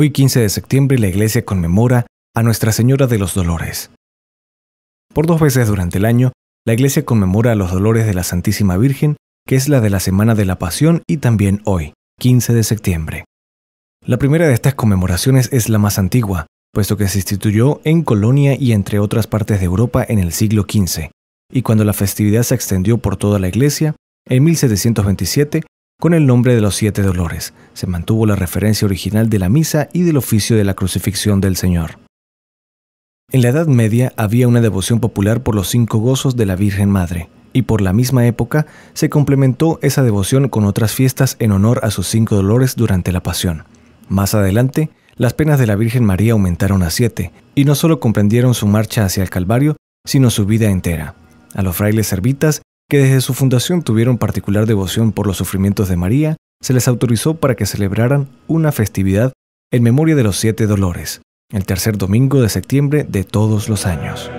Hoy 15 de septiembre la iglesia conmemora a Nuestra Señora de los Dolores. Por dos veces durante el año, la iglesia conmemora a los dolores de la Santísima Virgen, que es la de la Semana de la Pasión y también hoy, 15 de septiembre. La primera de estas conmemoraciones es la más antigua, puesto que se instituyó en Colonia y entre otras partes de Europa en el siglo XV, y cuando la festividad se extendió por toda la iglesia, en 1727, con el nombre de los siete dolores, se mantuvo la referencia original de la misa y del oficio de la crucifixión del Señor. En la Edad Media había una devoción popular por los cinco gozos de la Virgen Madre, y por la misma época se complementó esa devoción con otras fiestas en honor a sus cinco dolores durante la Pasión. Más adelante, las penas de la Virgen María aumentaron a siete, y no solo comprendieron su marcha hacia el Calvario, sino su vida entera. A los frailes servitas, que desde su fundación tuvieron particular devoción por los sufrimientos de María, se les autorizó para que celebraran una festividad en memoria de los siete dolores, el tercer domingo de septiembre de todos los años.